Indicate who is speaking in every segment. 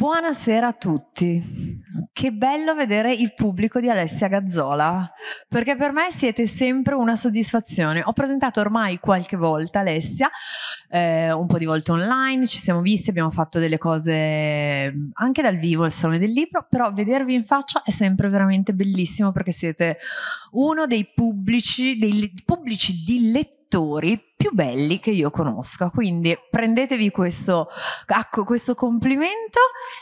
Speaker 1: Buonasera a tutti. Che bello vedere il pubblico di Alessia Gazzola, perché per me siete sempre una soddisfazione. Ho presentato ormai qualche volta Alessia, eh, un po' di volte online, ci siamo visti, abbiamo fatto delle cose anche dal vivo al Salone del Libro, però vedervi in faccia è sempre veramente bellissimo perché siete uno dei pubblici, dei pubblici di lettori più belli che io conosca. Quindi prendetevi questo, ecco, questo complimento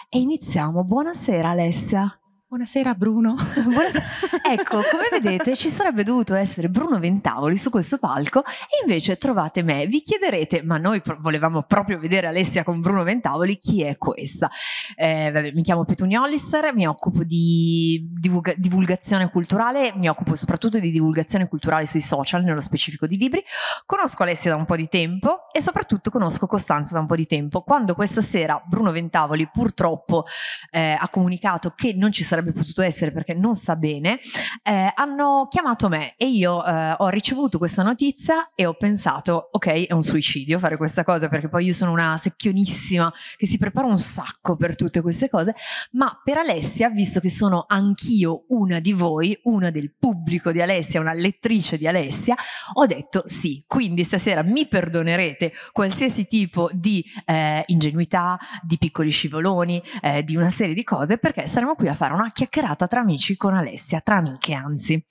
Speaker 1: e iniziamo. Buonasera Alessia.
Speaker 2: Buonasera Bruno. Buonasera.
Speaker 1: Ecco, come vedete ci sarebbe dovuto essere Bruno Ventavoli su questo palco e invece trovate me. Vi chiederete, ma noi volevamo proprio vedere Alessia con Bruno Ventavoli, chi è questa? Eh, vabbè, mi chiamo Petunia Hollister, mi occupo di divulga- divulgazione culturale, mi occupo soprattutto di divulgazione culturale sui social, nello specifico di libri. Conosco Alessia da un po' di tempo e soprattutto conosco Costanza da un po' di tempo. Quando questa sera Bruno Ventavoli purtroppo eh, ha comunicato che non ci sarebbe sarebbe potuto essere perché non sta bene, eh, hanno chiamato me e io eh, ho ricevuto questa notizia e ho pensato, ok, è un suicidio fare questa cosa perché poi io sono una secchionissima che si prepara un sacco per tutte queste cose, ma per Alessia, visto che sono anch'io una di voi, una del pubblico di Alessia, una lettrice di Alessia, ho detto sì, quindi stasera mi perdonerete qualsiasi tipo di eh, ingenuità, di piccoli scivoloni, eh, di una serie di cose perché saremo qui a fare una chiacchierata tra amici con Alessia, tra amiche anzi.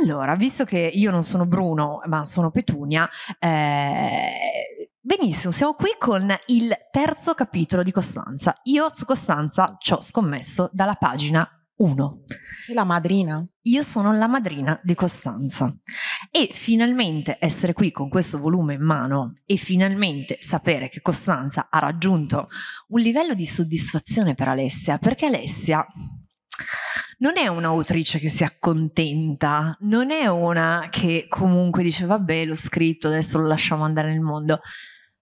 Speaker 1: Allora, visto che io non sono Bruno, ma sono Petunia, eh, benissimo, siamo qui con il terzo capitolo di Costanza. Io su Costanza ci ho scommesso dalla pagina 1.
Speaker 2: Sei la madrina?
Speaker 1: Io sono la madrina di Costanza e finalmente essere qui con questo volume in mano e finalmente sapere che Costanza ha raggiunto un livello di soddisfazione per Alessia, perché Alessia non è un'autrice che si accontenta, non è una che comunque dice vabbè l'ho scritto, adesso lo lasciamo andare nel mondo.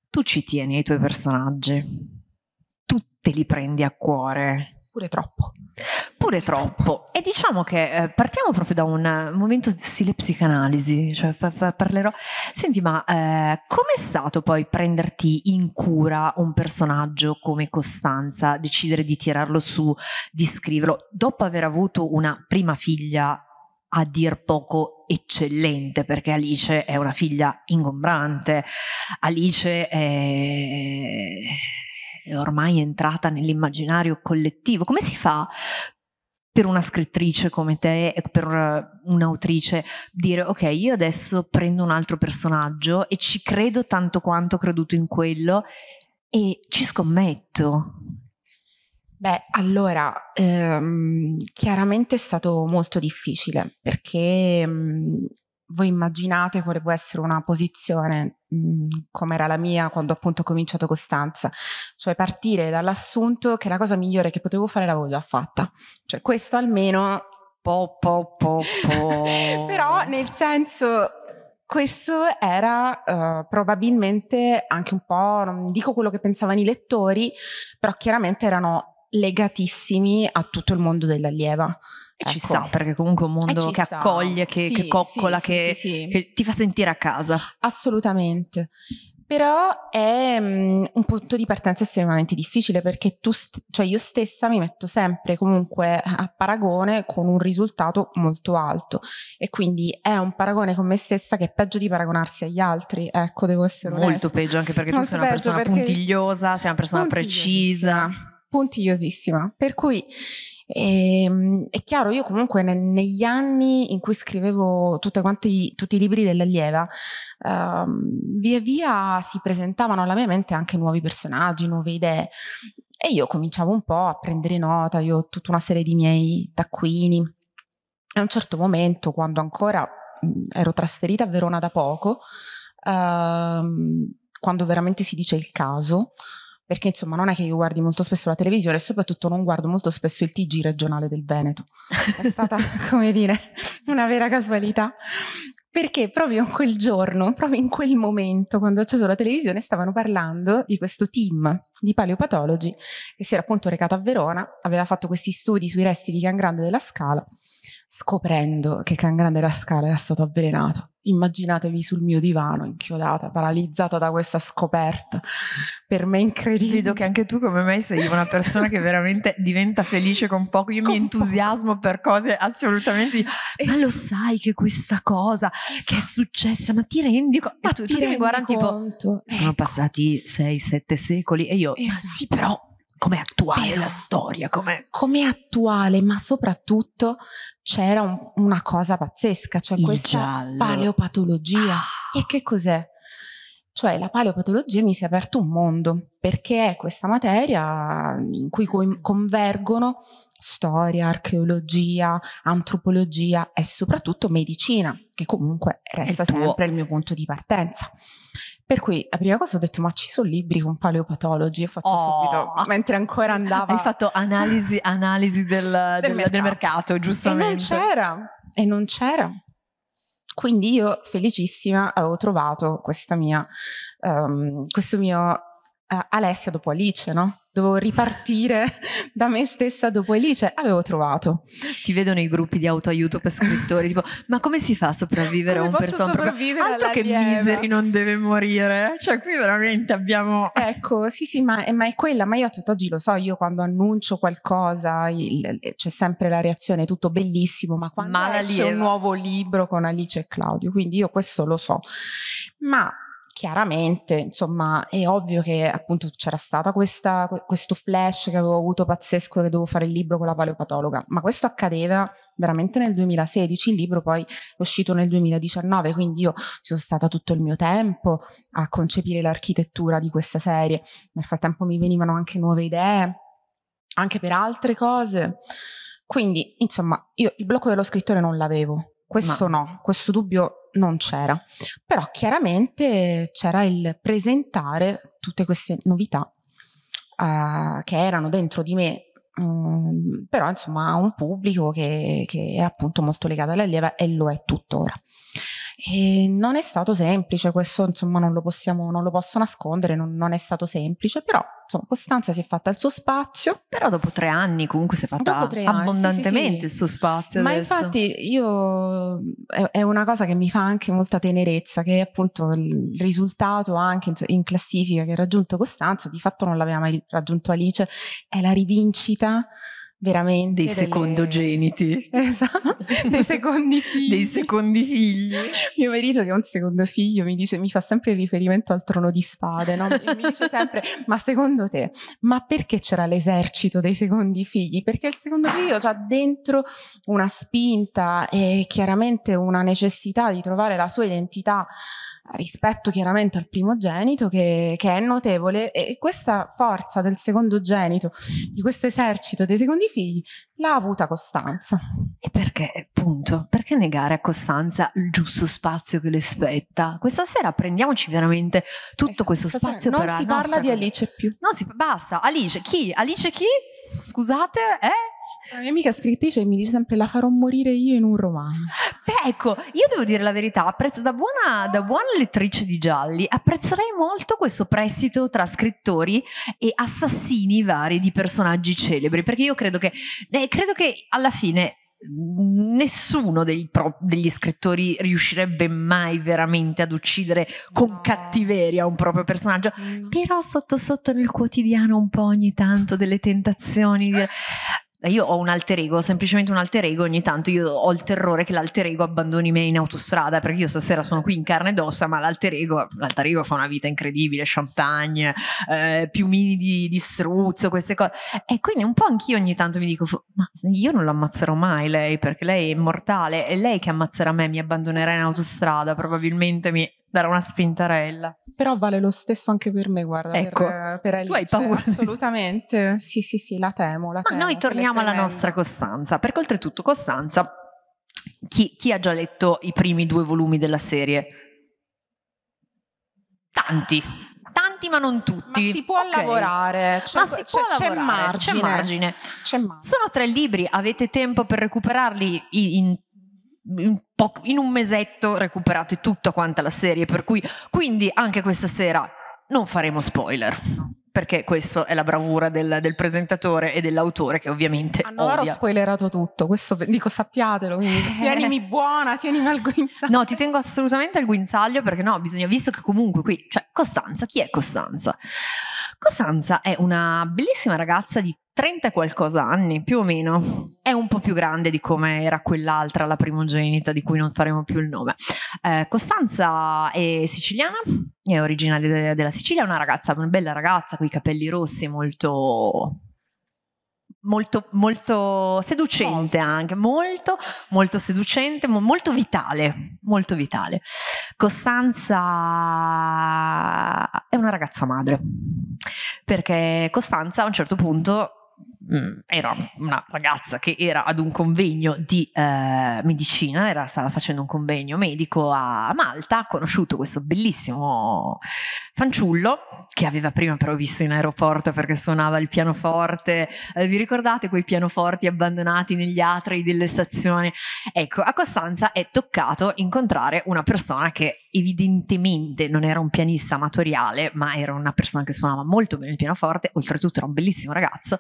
Speaker 1: Tu ci tieni ai tuoi personaggi, tu te li prendi a cuore,
Speaker 2: Pure troppo.
Speaker 1: Pure troppo. E diciamo che eh, partiamo proprio da un momento di stile psicanalisi, cioè fa, fa, parlerò. Senti, ma eh, com'è stato poi prenderti in cura un personaggio come Costanza, decidere di tirarlo su, di scriverlo, dopo aver avuto una prima figlia a dir poco eccellente perché Alice è una figlia ingombrante, Alice è è ormai entrata nell'immaginario collettivo. Come si fa per una scrittrice come te e per un'autrice dire ok, io adesso prendo un altro personaggio e ci credo tanto quanto ho creduto in quello e ci scommetto.
Speaker 2: Beh, allora, ehm, chiaramente è stato molto difficile perché ehm, voi immaginate quale può essere una posizione mhmm, come era la mia quando appunto ho cominciato Costanza, cioè partire dall'assunto che la cosa migliore che potevo fare l'avevo già fatta, cioè questo almeno
Speaker 1: po po po po.
Speaker 2: Però nel senso questo era uh, probabilmente anche un po', non dico quello che pensavano i lettori, però chiaramente erano legatissimi a tutto il mondo dell'allieva.
Speaker 1: E ecco. ci sta, perché comunque è un mondo che sta. accoglie, che, sì, che coccola, sì, che, sì, che, ti fa sentire a casa.
Speaker 2: Assolutamente. Però è um, un punto di partenza estremamente difficile perché tu, st- cioè io stessa mi metto sempre comunque a paragone con un risultato molto alto e quindi è un paragone con me stessa che è peggio di paragonarsi agli altri. Ecco, devo essere
Speaker 1: Molto
Speaker 2: onesta.
Speaker 1: peggio anche perché molto tu sei una persona puntigliosa, sei una persona precisa.
Speaker 2: Puntigliosissima. Per cui e, ehm, è chiaro, io comunque ne, negli anni in cui scrivevo quanti, tutti i libri dell'allieva, uh, via via si presentavano alla mia mente anche nuovi personaggi, nuove idee. E io cominciavo un po' a prendere nota, io ho tutta una serie di miei taccuini. A un certo momento, quando ancora mh, ero trasferita a Verona da poco, uh, quando veramente si dice il caso, perché insomma non è che io guardi molto spesso la televisione e soprattutto non guardo molto spesso il TG regionale del Veneto. È stata, come dire, una vera casualità. Perché proprio in quel giorno, proprio in quel momento, quando ho acceso la televisione, stavano parlando di questo team di paleopatologi che si era appunto recata a Verona, aveva fatto questi studi sui resti di Can Grande della Scala, scoprendo che Can Grande della Scala era stato avvelenato immaginatevi sul mio divano, inchiodata, paralizzata da questa scoperta. Per me incredibile.
Speaker 1: Vedo che anche tu come me sei una persona che veramente diventa felice con poco. Io con mi entusiasmo poco. per cose assolutamente... Ma lo sai che questa cosa esatto. che è successa, ma ti rendi conto? Ma tu, ti tu mi guardi tipo... Sono ecco. passati 6-7 secoli e io... Esatto. Sì, però come attuale Però, la storia, come
Speaker 2: attuale, ma soprattutto c'era un, una cosa pazzesca, cioè
Speaker 1: Il
Speaker 2: questa
Speaker 1: giallo.
Speaker 2: paleopatologia. Ah. E che cos'è? Cioè la paleopatologia mi si è aperto un mondo, perché è questa materia in cui convergono storia, archeologia, antropologia e soprattutto medicina, che comunque resta sempre il mio punto di partenza. Per cui la prima cosa ho detto, ma ci sono libri con paleopatologi? Ho fatto oh. subito, mentre ancora andava...
Speaker 1: Hai fatto analisi, analisi del, del, del, mercato. del, mercato. giustamente.
Speaker 2: E non c'era, e non c'era. Quindi io, felicissima, avevo trovato questa mia, um, questo mio uh, Alessia dopo Alice, no? dovevo ripartire da me stessa dopo Elice, avevo trovato.
Speaker 1: Ti vedo nei gruppi di autoaiuto per scrittori, tipo, ma come si fa a sopravvivere
Speaker 2: come
Speaker 1: a un personaggio? Altro che
Speaker 2: lieva.
Speaker 1: miseri non deve morire. Cioè, qui veramente abbiamo...
Speaker 2: Ecco, sì, sì, ma, ma, è quella, ma io a tutt'oggi lo so, io quando annuncio qualcosa il, c'è sempre la reazione, tutto bellissimo, ma quando Mala esce lieva. un nuovo libro con Alice e Claudio, quindi io questo lo so. Ma chiaramente, insomma, è ovvio che appunto c'era stato questo flash che avevo avuto pazzesco che dovevo fare il libro con la paleopatologa, ma questo accadeva veramente nel 2016, il libro poi è uscito nel 2019, quindi io ci sono stata tutto il mio tempo a concepire l'architettura di questa serie. Nel frattempo mi venivano anche nuove idee, anche per altre cose. Quindi, insomma, io il blocco dello scrittore non l'avevo, questo Ma... no, questo dubbio non c'era. Però chiaramente c'era il presentare tutte queste novità uh, che erano dentro di me, um, però insomma a un pubblico che, che è appunto molto legato all'allieva e lo è tuttora. E non è stato semplice, questo insomma non lo possiamo, non lo posso nascondere, non, non è stato semplice, però insomma Costanza si è fatta il suo spazio.
Speaker 1: Però dopo tre anni comunque si è fatta abbondantemente sì, sì, sì. il suo spazio.
Speaker 2: Ma
Speaker 1: adesso.
Speaker 2: infatti io è, è, una cosa che mi fa anche molta tenerezza, che appunto il risultato anche in classifica che ha raggiunto Costanza, di fatto non l'aveva mai raggiunto Alice, è la rivincita veramente
Speaker 1: dei delle... secondogeniti.
Speaker 2: Esatto. Dei secondi figli.
Speaker 1: Dei secondi figli.
Speaker 2: Mio marito che è un secondo figlio mi dice mi fa sempre riferimento al trono di spade no? mi dice sempre ma secondo te ma perché c'era l'esercito dei secondi figli? Perché il secondo figlio ha dentro una spinta e chiaramente una necessità di trovare la sua identità rispetto chiaramente al primogenito che, che, è notevole e questa forza del secondogenito, di questo esercito dei secondi figli, l'ha avuta Costanza.
Speaker 1: E perché, appunto, perché negare a Costanza il giusto spazio che le spetta? Questa sera prendiamoci veramente tutto esatto, questo spazio
Speaker 2: non
Speaker 1: per
Speaker 2: si parla di Alice più.
Speaker 1: Non si, basta, Alice, chi? Alice chi? Scusate, eh?
Speaker 2: La mia amica scrittrice mi dice sempre la farò morire io in un romanzo.
Speaker 1: Beh, ecco, io devo dire la verità, apprezzo, da, buona, da buona lettrice di gialli, apprezzerei molto questo prestito tra scrittori e assassini vari di personaggi celebri, perché io credo che, eh, credo che alla fine nessuno dei pro, degli scrittori riuscirebbe mai veramente ad uccidere con no. cattiveria un proprio personaggio, mm. però sotto sotto nel quotidiano un po' ogni tanto delle tentazioni di io ho un alter ego, semplicemente un alter ego, ogni tanto io ho il terrore che l'alter ego abbandoni me in autostrada, perché io stasera sono qui in carne ed ossa, ma l'alter ego, l'alter ego fa una vita incredibile, champagne, eh, piumini di, di struzzo, queste cose. E quindi un po' anch'io ogni tanto mi dico, ma io non l'ammazzerò mai lei, perché lei è immortale, è lei che ammazzerà me, mi abbandonerà in autostrada, probabilmente mi darà una spintarella.
Speaker 2: Però vale lo stesso anche per me, guarda,
Speaker 1: ecco,
Speaker 2: per, per.
Speaker 1: Tu hai paura?
Speaker 2: Assolutamente, sì sì sì, la temo, la temo.
Speaker 1: Ma noi torniamo alla nostra Costanza, perché oltretutto Costanza, chi, chi ha già letto i primi due volumi della serie? Tanti, tanti ma non tutti.
Speaker 2: Ma si può okay. lavorare, c'è,
Speaker 1: ma si c'è, può c'è, lavorare. Margine. c'è margine. C'è margine. Sono tre libri, avete tempo per recuperarli in in, po- in un mesetto recuperate tutta quanta la serie, per cui quindi anche questa sera non faremo spoiler. perché questa è la bravura del, del, presentatore e dell'autore che ovviamente
Speaker 2: hanno loro spoilerato tutto questo dico sappiatelo quindi tienimi buona tienimi al guinzaglio
Speaker 1: no ti tengo assolutamente al guinzaglio perché no bisogna visto che comunque qui cioè Costanza chi è Costanza? Costanza è una bellissima ragazza di 30 e qualcosa anni, più o meno. È un po' più grande di come era quell'altra, la primogenita, di cui non faremo più il nome. Eh, Costanza è siciliana, è originaria de- della Sicilia, è una ragazza, una bella ragazza, con i capelli rossi, molto molto, molto seducente molto. anche, molto, molto seducente, mo- molto vitale, molto vitale. Costanza è una ragazza madre, perché Costanza a un certo punto era una ragazza che era ad un convegno di eh, medicina, era, stava facendo un convegno medico a Malta, ha conosciuto questo bellissimo fanciullo che aveva prima però visto in aeroporto perché suonava il pianoforte. Eh, vi ricordate quei pianoforti abbandonati negli atri delle stazioni? Ecco, a Costanza è toccato incontrare una persona che evidentemente non era un pianista amatoriale, ma era una persona che suonava molto bene il pianoforte, oltretutto era un bellissimo ragazzo.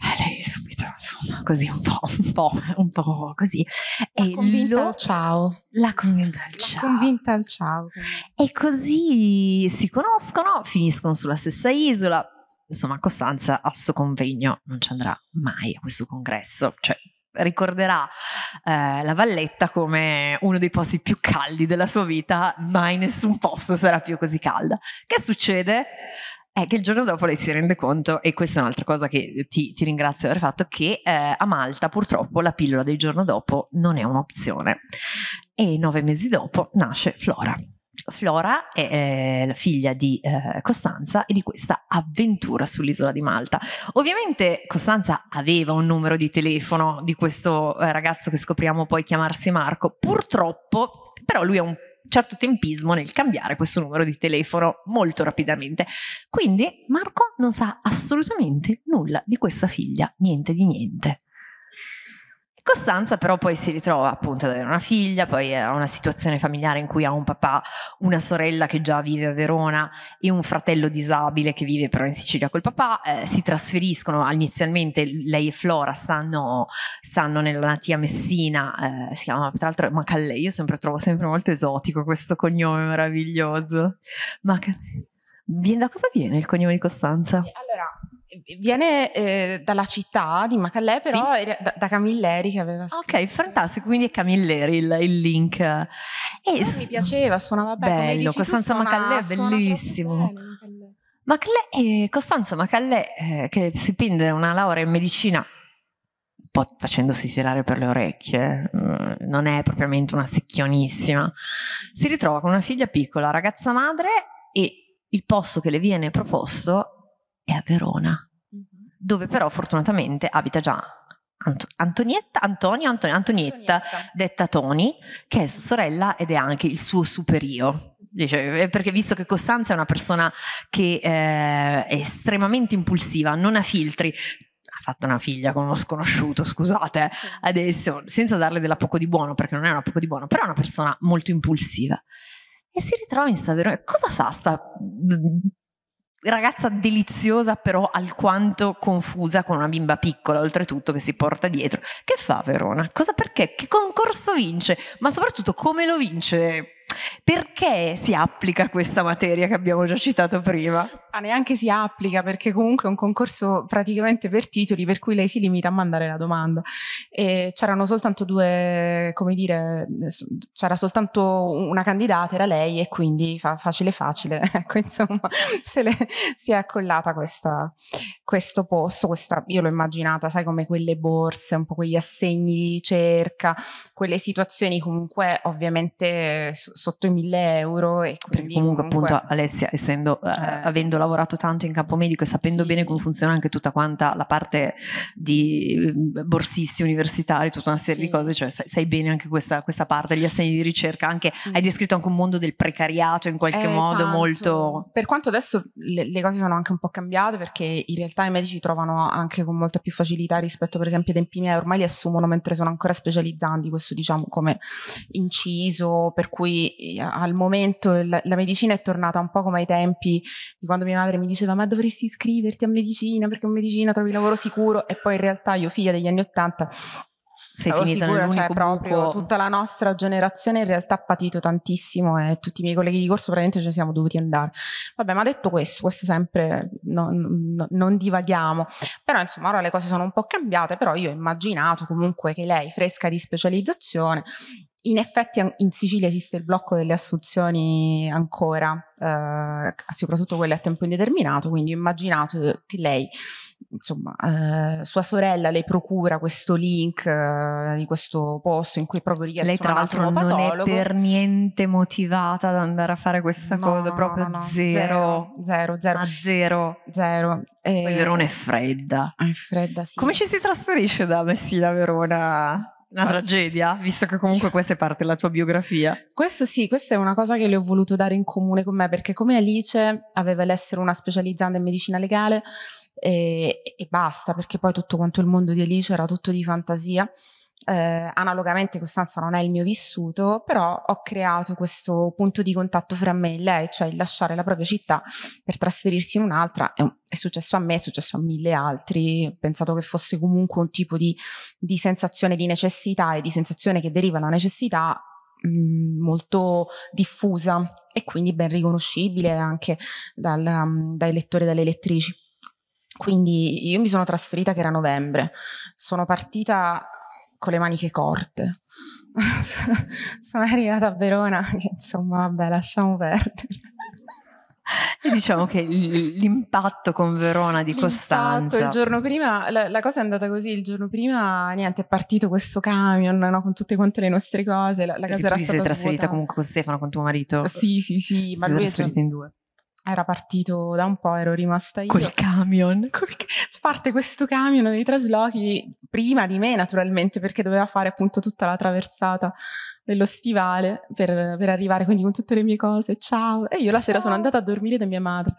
Speaker 1: E lei subito, insomma, così un po', un po', un po' così.
Speaker 2: L'ha e convinta lo, al ciao.
Speaker 1: L'ha convinta al ciao.
Speaker 2: Convinta al ciao.
Speaker 1: E così si conoscono, finiscono sulla stessa isola. Insomma, Costanza a questo convegno non ci andrà mai a questo congresso. Cioè, ricorderà eh, la Valletta come uno dei posti più caldi della sua vita, mai nessun posto sarà più così calda. Che succede? È che il giorno dopo lei si rende conto, e questa è un'altra cosa che ti, ti ringrazio di aver fatto, che eh, a Malta purtroppo la pillola del giorno dopo non è un'opzione. E nove mesi dopo nasce Flora. Flora è eh, la figlia di eh, Costanza e di questa avventura sull'isola di Malta. Ovviamente Costanza aveva un numero di telefono di questo eh, ragazzo che scopriamo poi chiamarsi Marco, purtroppo però lui ha un certo tempismo nel cambiare questo numero di telefono molto rapidamente. Quindi Marco non sa assolutamente nulla di questa figlia, niente di niente. Costanza però poi si ritrova appunto ad avere una figlia, poi ha una situazione familiare in cui ha un papà, una sorella che già vive a Verona e un fratello disabile che vive però in Sicilia col papà, eh, si trasferiscono inizialmente, lei e Flora stanno, stanno nella natia Messina, eh, si chiama tra l'altro Macallè, io sempre trovo sempre molto esotico questo cognome meraviglioso. Ma da cosa viene il cognome di Costanza?
Speaker 2: Allora, Viene eh, dalla città di Macallè, però sì. da, da, Camilleri che aveva scritto.
Speaker 1: Ok, fantastico, quindi è Camilleri il, il link. E
Speaker 2: eh, mi piaceva, suonava bene.
Speaker 1: Bello, Costanza tu, Macallè è bellissimo. Macallè, eh, Costanza Macallè eh, che si prende una laurea in medicina un po' facendosi tirare per le orecchie, mm, non è propriamente una secchionissima, si ritrova con una figlia piccola, ragazza madre e il posto che le viene proposto è a Verona, mm-hmm. dove però fortunatamente abita già Ant- Antonietta, Antonio, Antonio, Antonietta, Antonietta, detta Toni, che è sua sorella ed è anche il suo superio. Dice, eh, perché visto che Costanza è una persona che eh, è estremamente impulsiva, non ha filtri, ha fatto una figlia con uno sconosciuto, scusate, adesso, senza darle della poco di buono, perché non è una poco di buono, però è una persona molto impulsiva. E si ritrova in sta Verona. Cosa fa sta ragazza deliziosa però alquanto confusa con una bimba piccola oltretutto che si porta dietro. Che fa Verona? Cosa perché? Che concorso vince? Ma soprattutto come lo vince? Perché si applica questa materia che abbiamo già citato prima?
Speaker 2: Ah, neanche si applica perché comunque è un concorso praticamente per titoli per cui lei si limita a mandare la domanda e c'erano soltanto due, come dire, c'era soltanto una candidata, era lei e quindi fa, facile facile, ecco insomma se le, si è accollata questa, questo posto, questa, io l'ho immaginata, sai come quelle borse, un po' quegli assegni di ricerca, quelle situazioni comunque ovviamente sotto i mille euro. E
Speaker 1: Perché comunque, comunque, appunto Alessia, essendo, eh, eh, avendo lavorato tanto in campo medico e sapendo sì. bene come funziona anche tutta quanta la parte di borsisti universitari, tutta una serie sì. di cose, cioè sai, sai, bene anche questa, questa, parte, gli assegni di ricerca, anche mm. hai descritto anche un mondo del precariato in qualche eh, modo tanto. molto...
Speaker 2: Per quanto adesso le, le, cose sono anche un po' cambiate perché in realtà i medici trovano anche con molta più facilità rispetto per esempio ai tempi miei, ormai li assumono mentre sono ancora specializzanti, questo diciamo come inciso, per cui al momento la, la medicina è tornata un po' come ai tempi di quando mia madre mi diceva ma dovresti iscriverti a medicina perché a medicina trovi lavoro sicuro e poi in realtà io figlia degli anni Ottanta
Speaker 1: sei Stavo finita sicura, cioè proprio buco.
Speaker 2: tutta la nostra generazione in realtà ha patito tantissimo e tutti i miei colleghi di corso praticamente ce ne siamo dovuti andare. Vabbè, ma detto questo, questo sempre no, no, non divaghiamo, però insomma ora le cose sono un po' cambiate, però io ho immaginato comunque che lei, fresca di specializzazione, in effetti in Sicilia esiste il blocco delle assunzioni ancora, eh, soprattutto quelle a tempo indeterminato, quindi ho immaginato che lei insomma, eh, sua sorella le procura questo link eh, di questo posto in cui è proprio richiesto
Speaker 1: Lei tra l'altro non è per niente motivata ad andare a fare questa no, cosa, proprio no, no, zero.
Speaker 2: Zero, zero.
Speaker 1: Zero.
Speaker 2: Zero.
Speaker 1: Poi Verona è fredda.
Speaker 2: È fredda, sì.
Speaker 1: Come ci si trasferisce da Messina a Verona? Una tragedia, visto che comunque questa è parte della tua biografia.
Speaker 2: Questo sì, questa è una cosa che le ho voluto dare in comune con me, perché come Alice aveva l'essere una specializzata in medicina legale, e, e basta, perché poi tutto quanto il mondo di Alice era tutto di fantasia. Eh, analogamente Costanza non è il mio vissuto, però ho creato questo punto di contatto fra me e lei, cioè il lasciare la propria città per trasferirsi in un'altra. È, è successo a me, è successo a mille altri. Ho pensato che fosse comunque un tipo di, di sensazione di necessità e di sensazione che deriva dalla necessità mh, mm, molto diffusa e quindi ben riconoscibile anche dal, um, dai lettori e dalle lettrici. Quindi io mi sono trasferita che era novembre, sono partita con le maniche corte. sono arrivata a Verona, che insomma, vabbè, lasciamo perdere.
Speaker 1: E diciamo che l'impatto con Verona di l'impatto, Costanza.
Speaker 2: Il giorno prima, la, la, cosa è andata così: il giorno prima, niente, è partito questo camion no, con tutte quante le nostre cose. La, la casa era stata.
Speaker 1: Sei trasferita comunque con Stefano, con tuo marito?
Speaker 2: Sì, sì, sì.
Speaker 1: ma lui è trasferita in due
Speaker 2: era partito da un po', ero rimasta io.
Speaker 1: Col camion.
Speaker 2: Col, cioè parte questo camion dei traslochi prima di me naturalmente perché doveva fare appunto tutta la traversata dello stivale per, per, arrivare quindi con tutte le mie cose ciao. E io la sera sono andata a dormire da mia madre.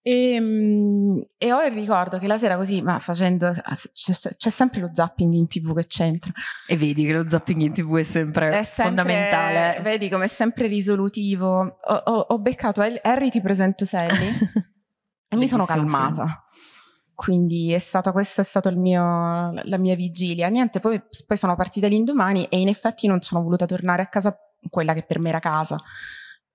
Speaker 2: E, mm, e ho il ricordo che la sera così ma facendo c'è, c'è, sempre lo zapping in tv che c'entra.
Speaker 1: E vedi che lo zapping in tv è sempre, è sempre fondamentale.
Speaker 2: vedi come è sempre risolutivo. Ho, ho, ho beccato Harry ti presento Sally. E mi sono calmata quindi è stato, questo è stato il mio, la mia vigilia. Niente, poi, poi sono partita l'indomani e in effetti non sono voluta tornare a casa, quella che per me era casa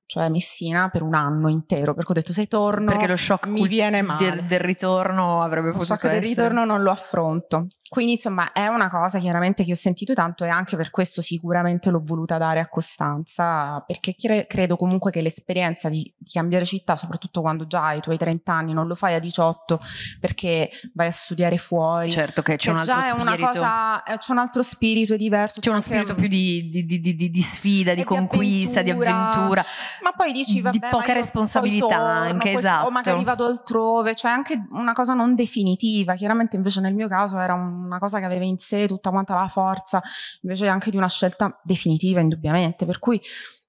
Speaker 2: cioè Messina per un anno intero perché ho detto se torno
Speaker 1: perché lo shock
Speaker 2: mi viene male
Speaker 1: del, del ritorno avrebbe potuto
Speaker 2: lo shock del ritorno non lo affronto quindi insomma è una cosa chiaramente che ho sentito tanto e anche per questo sicuramente l'ho voluta dare a Costanza perché cre- credo comunque che l'esperienza di, di, cambiare città, soprattutto quando già hai i tuoi 30 anni, non lo fai a 18 perché vai a studiare fuori.
Speaker 1: Certo che c'è che un altro
Speaker 2: già
Speaker 1: spirito.
Speaker 2: È una cosa, c'è un altro spirito diverso.
Speaker 1: C'è uno spirito più di, di, di sfida, di conquista, di avventura.
Speaker 2: Ma poi dici vabbè,
Speaker 1: di poca responsabilità
Speaker 2: torno,
Speaker 1: anche,
Speaker 2: poi,
Speaker 1: esatto.
Speaker 2: O magari vado altrove, cioè anche una cosa non definitiva. Chiaramente invece nel mio caso era un una cosa che aveva in sé tutta quanta la forza, invece anche di una scelta definitiva, indubbiamente. Per cui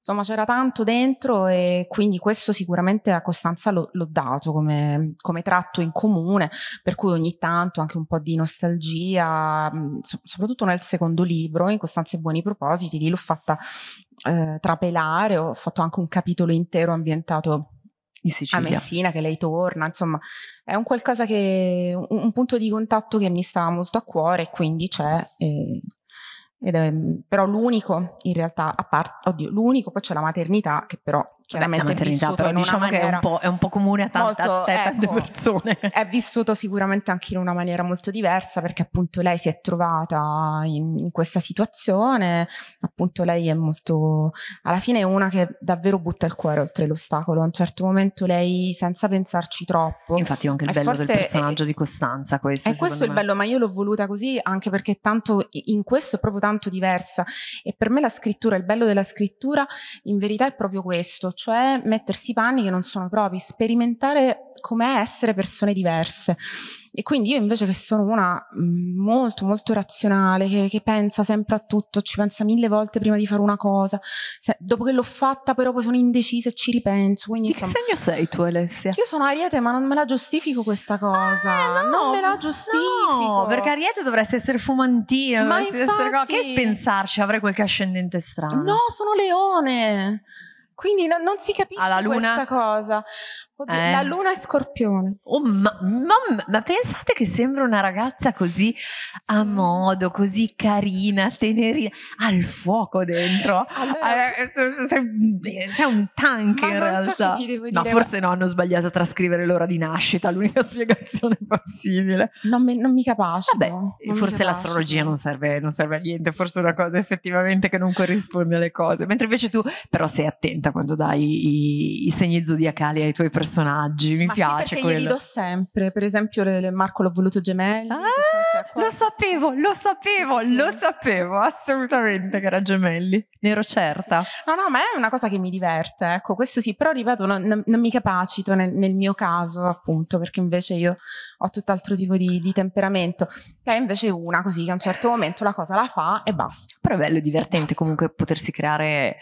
Speaker 2: insomma c'era tanto dentro e quindi questo sicuramente a Costanza l'ho, l'ho dato come, come, tratto in comune, per cui ogni tanto anche un po' di nostalgia, soprattutto nel secondo libro, in Costanza e Buoni Propositi, lì l'ho fatta eh, trapelare, ho fatto anche un capitolo intero ambientato
Speaker 1: in Sicilia.
Speaker 2: a Messina che lei torna, insomma è un qualcosa che, un, un punto di contatto che mi sta molto a cuore e quindi c'è, e, ed è, però l'unico in realtà, a parte, oddio, l'unico poi c'è la maternità che però chiaramente la maternità, però diciamo che
Speaker 1: è un, po', è un po' comune a, tante, molto, a te, tante ecco, persone.
Speaker 2: È vissuto sicuramente anche in una maniera molto diversa perché appunto lei si è trovata in, in, questa situazione, appunto lei è molto, alla fine è una che davvero butta il cuore oltre l'ostacolo, a un certo momento lei senza pensarci troppo.
Speaker 1: Infatti anche il bello del personaggio è, di Costanza questo.
Speaker 2: E questo è il bello, ma io l'ho voluta così anche perché tanto in questo è proprio tanto diversa e per me la scrittura, il bello della scrittura in verità è proprio questo, cioè mettersi i panni che non sono propri, sperimentare com'è essere persone diverse. E quindi io invece che sono una mm, molto molto razionale, che, che, pensa sempre a tutto, ci pensa mille volte prima di fare una cosa, Se, dopo che l'ho fatta però poi sono indecisa e ci ripenso. Quindi,
Speaker 1: di che segno sei tu Alessia?
Speaker 2: Io sono Ariete ma non me la giustifico questa cosa, ah, no, non me la giustifico.
Speaker 1: No, perché Ariete dovresti essere fumantina, ma dovresti infatti, essere... Che pensarci, avrei qualche ascendente strano.
Speaker 2: No, sono Leone. Quindi no, non si capisce questa cosa. Oddio, eh. La luna è scorpione.
Speaker 1: Oh, ma, ma, ma, pensate che sembra una ragazza così a modo, così carina, tenerina, al fuoco dentro. Allora, eh, sei, sei, un tank in realtà. So no, forse no, hanno sbagliato a trascrivere l'ora di nascita, l'unica spiegazione possibile.
Speaker 2: Non mi, non mi capace.
Speaker 1: Vabbè, forse l'astrologia non serve, non serve, a niente, forse è una cosa effettivamente che non corrisponde alle cose. Mentre invece tu però sei attenta quando dai i, i segni zodiacali ai tuoi personaggi personaggi, mi
Speaker 2: Ma
Speaker 1: piace
Speaker 2: sì,
Speaker 1: quello.
Speaker 2: io li do sempre, per esempio Marco l'ho voluto gemelli. Ah,
Speaker 1: lo sapevo, lo sapevo, sì, lo sapevo, assolutamente che era gemelli, ne ero certa.
Speaker 2: No, no, ma è una cosa che mi diverte, ecco, questo sì, però ripeto, non, non, non mi capacito nel, nel, mio caso, appunto, perché invece io ho tutt'altro tipo di, di temperamento. Lei invece è una così che a un certo momento la cosa la fa e basta.
Speaker 1: Però è bello, divertente comunque potersi creare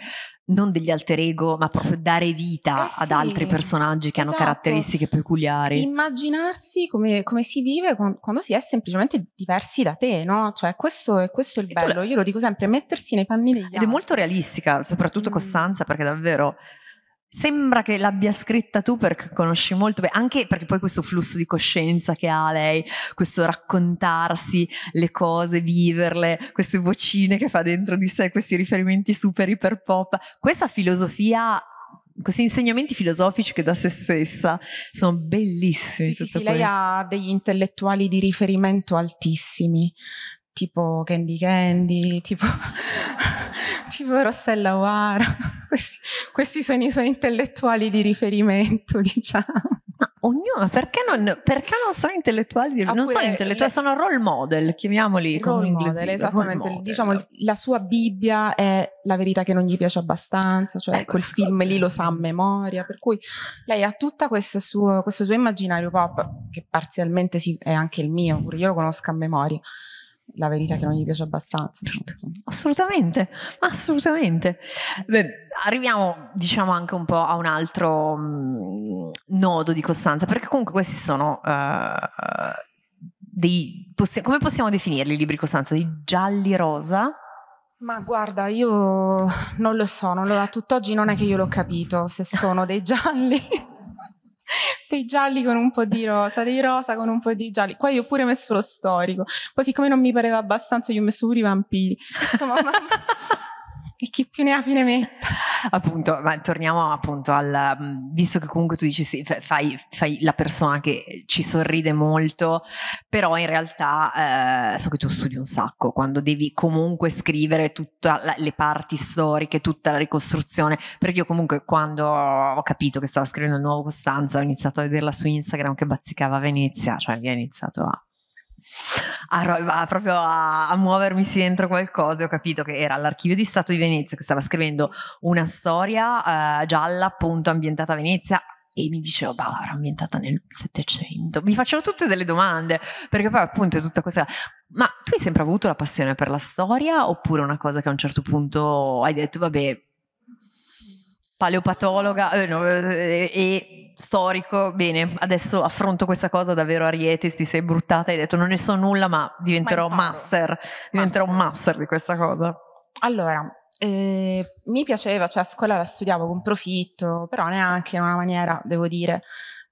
Speaker 1: non degli alter ego, ma proprio dare vita eh sì, ad altri personaggi che esatto. hanno caratteristiche peculiari.
Speaker 2: Immaginarsi come, come si vive quando, quando, si è semplicemente diversi da te, no? Cioè, questo è, questo è il bello. Io lo dico sempre, mettersi nei panni degli altri.
Speaker 1: Ed è molto realistica, soprattutto mm. Costanza, perché davvero Sembra che l'abbia scritta tu perché conosci molto bene, anche perché poi questo flusso di coscienza che ha lei, questo raccontarsi le cose, viverle, queste vocine che fa dentro di sé, questi riferimenti super iper pop, questa filosofia questi insegnamenti filosofici che da se stessa sono bellissimi.
Speaker 2: Sì, sì, sì lei ha degli intellettuali di riferimento altissimi, tipo Candy Candy, tipo, tipo Rossella O'Hara. Questi, questi, sono i suoi intellettuali di riferimento, diciamo.
Speaker 1: Ma ognuno, perché non, perché non sono intellettuali? Di, non sono intellettuali, le, sono role model, chiamiamoli
Speaker 2: role model, esattamente. Model. Diciamo, la sua Bibbia è la verità che non gli piace abbastanza, cioè eh, quel film lì lo sa a memoria, per cui lei ha tutto questo suo, questo suo immaginario pop, che parzialmente sì, è anche il mio, pure io lo conosco a memoria la verità che non gli piace abbastanza.
Speaker 1: Assolutamente, assolutamente. Beh, arriviamo diciamo anche un po' a un altro mh, mm, nodo di Costanza, perché comunque questi sono uh, dei, possi- come possiamo definirli i libri Costanza? Dei gialli rosa?
Speaker 2: Ma guarda, io non lo so, non lo, a tutt'oggi non è che io l'ho capito se sono dei gialli dei gialli con un po' di rosa, dei rosa con un po' di gialli. Qua io ho pure messo lo storico. Poi siccome non mi pareva abbastanza, io ho messo pure i vampiri. Insomma, ma... e chi più ne ha più ne metta.
Speaker 1: Appunto, ma torniamo appunto al, mm, visto che comunque tu dici sì, fai, fai la persona che ci sorride molto, però in realtà eh, so che tu studi un sacco, quando devi comunque scrivere tutte le parti storiche, tutta la ricostruzione, perché io comunque quando ho capito che stava scrivendo il nuovo Costanza, ho iniziato a vederla su Instagram che bazzicava Venezia, cioè lì ho iniziato a a, a, proprio a, a, muovermisi dentro qualcosa ho capito che era l'archivio di Stato di Venezia che stava scrivendo una storia eh, gialla appunto ambientata a Venezia e mi dicevo, bah, era ambientata nel Settecento. Mi facevo tutte delle domande, perché poi appunto è tutta questa... Ma tu hai sempre avuto la passione per la storia oppure una cosa che a un certo punto hai detto, vabbè, paleopatologa eh, no, eh, e storico, bene, adesso affronto questa cosa davvero Ariete, ti sei bruttata, hai detto non ne so nulla ma diventerò ma master, diventerò un master di questa cosa.
Speaker 2: Allora, eh, mi piaceva, cioè a scuola la studiavo con profitto, però neanche in una maniera, devo dire,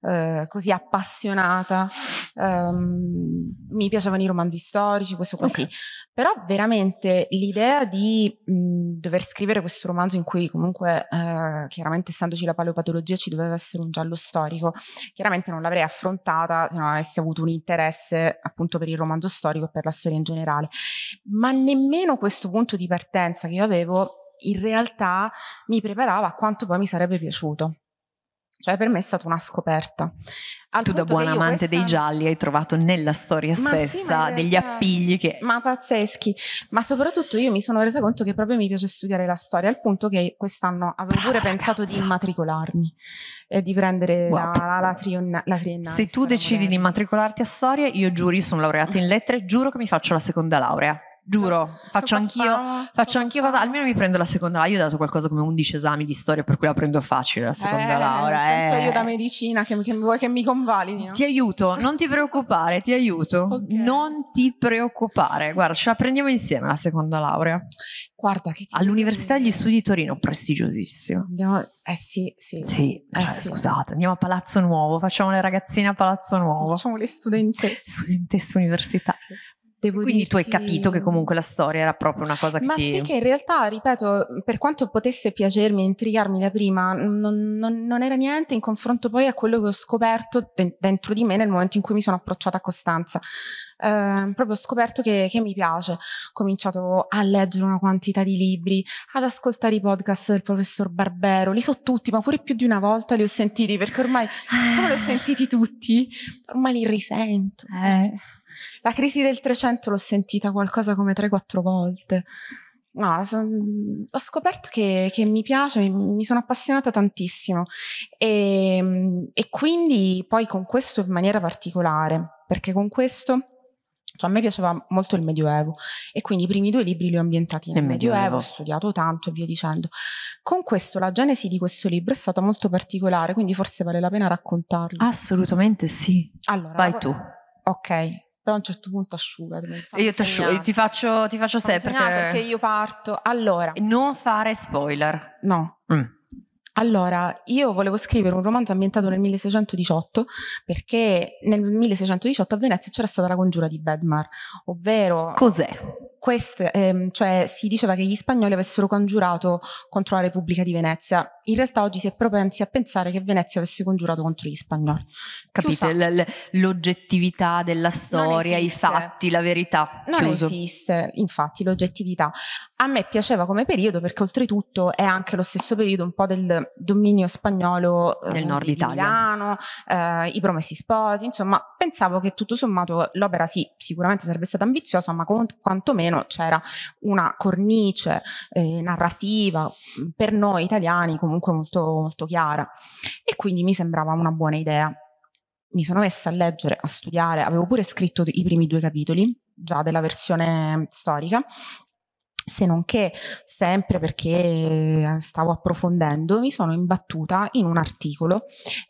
Speaker 2: eh, così appassionata. Um, mi piacevano i romanzi storici, questo così. Okay. Però veramente l'idea di mh, dover scrivere questo romanzo in cui comunque, eh, chiaramente essendoci la paleopatologia, ci doveva essere un giallo storico, chiaramente non l'avrei affrontata se non avessi avuto un interesse appunto per il romanzo storico e per la storia in generale. Ma nemmeno questo punto di partenza che io avevo in realtà mi preparava a quanto poi mi sarebbe piaciuto. Cioè per me è stata una scoperta.
Speaker 1: Al tu da buon amante questa... dei gialli hai trovato nella storia ma stessa sì, degli appigli che...
Speaker 2: Ma pazzeschi. Ma soprattutto io mi sono resa conto che proprio mi piace studiare la storia, al punto che quest'anno avevo Brava pure ragazza. pensato di immatricolarmi e di prendere wow. la, la, la, trionna, la triennale.
Speaker 1: Se tu decidi di immatricolarti a storia, io giuro, io sono laureata in lettere, giuro che mi faccio la seconda laurea Giuro, faccio anch'io, faccio anch'io cosa, almeno mi prendo la seconda laurea. Io ho dato qualcosa come 11 esami di storia, per cui la prendo facile la seconda
Speaker 2: eh,
Speaker 1: laurea.
Speaker 2: Penso
Speaker 1: eh.
Speaker 2: io da medicina che, che vuoi che mi convalidi. No?
Speaker 1: Ti aiuto, non ti preoccupare, ti aiuto.
Speaker 2: Okay.
Speaker 1: Non ti preoccupare. Guarda, ce la prendiamo insieme la seconda laurea.
Speaker 2: Guarda che ti
Speaker 1: All'Università degli Studi di Torino, prestigiosissimo.
Speaker 2: Andiamo, eh sì, sì.
Speaker 1: Sì,
Speaker 2: Eh
Speaker 1: cioè,
Speaker 2: sì.
Speaker 1: scusate, andiamo a Palazzo Nuovo, facciamo le ragazzine a Palazzo Nuovo.
Speaker 2: Facciamo le studentesse.
Speaker 1: Studentesse universitarie.
Speaker 2: Devo
Speaker 1: Quindi tu hai
Speaker 2: dirti-
Speaker 1: capito che comunque la storia era proprio una cosa che
Speaker 2: Ma
Speaker 1: ti...
Speaker 2: sì che in realtà, ripeto, per quanto potesse piacermi e intrigarmi da prima, non, non- non era niente in confronto poi a quello che ho scoperto de- dentro di me nel momento in cui mi sono approcciata a Costanza. Eh, proprio ho scoperto che, che mi piace. Ho cominciato a leggere una quantità di libri, ad ascoltare i podcast del professor Barbero. Li so tutti, ma pure più di una volta li ho sentiti perché ormai, come li ho sentiti tutti, ormai li risento.
Speaker 1: Eh.
Speaker 2: La crisi del 300 l'ho sentita qualcosa come 3-4 volte. No, son- ho scoperto che, che mi piace, mi, sono appassionata tantissimo e, e quindi poi con questo in maniera particolare, perché con questo cioè a me piaceva molto il Medioevo e quindi i primi due libri li ho ambientati nel Medioevo,
Speaker 1: Medioevo.
Speaker 2: ho studiato tanto e via dicendo. Con questo la genesi di questo libro è stata molto particolare, quindi forse vale la pena raccontarlo.
Speaker 1: Assolutamente sì.
Speaker 2: allora,
Speaker 1: Vai tu.
Speaker 2: Ok, però a un certo punto asciuga.
Speaker 1: Io ti, asciu-
Speaker 2: segnare.
Speaker 1: ti faccio, ti faccio
Speaker 2: segnare
Speaker 1: perché...
Speaker 2: perché io parto. Allora,
Speaker 1: Non fare spoiler.
Speaker 2: no.
Speaker 1: Mm.
Speaker 2: Allora, io volevo scrivere un romanzo ambientato nel 1618 perché nel 1618 a Venezia c'era stata la congiura di Bedmar, ovvero
Speaker 1: Cos'è?
Speaker 2: Queste, ehm, cioè si diceva che gli spagnoli avessero congiurato contro la Repubblica di Venezia. In realtà oggi si è propensi a pensare che Venezia avesse congiurato contro gli spagnoli.
Speaker 1: Capite? L- l'oggettività della storia, i fatti, la verità.
Speaker 2: Non
Speaker 1: Chiuso.
Speaker 2: esiste, infatti, l'oggettività. A me piaceva come periodo perché oltretutto è anche lo stesso periodo un po' del dominio spagnolo eh,
Speaker 1: Nel nord
Speaker 2: di
Speaker 1: Italia.
Speaker 2: Milano, eh, i promessi sposi, insomma, pensavo che tutto sommato l'opera sì, sicuramente sarebbe stata ambiziosa, ma con- quantomeno c'era una cornice eh, narrativa mh, per noi italiani comunque molto, molto chiara. E quindi mi sembrava una buona idea. Mi sono messa a leggere, a studiare, avevo pure scritto i primi due capitoli già della versione storica, se non che sempre perché stavo approfondendo mi sono imbattuta in un articolo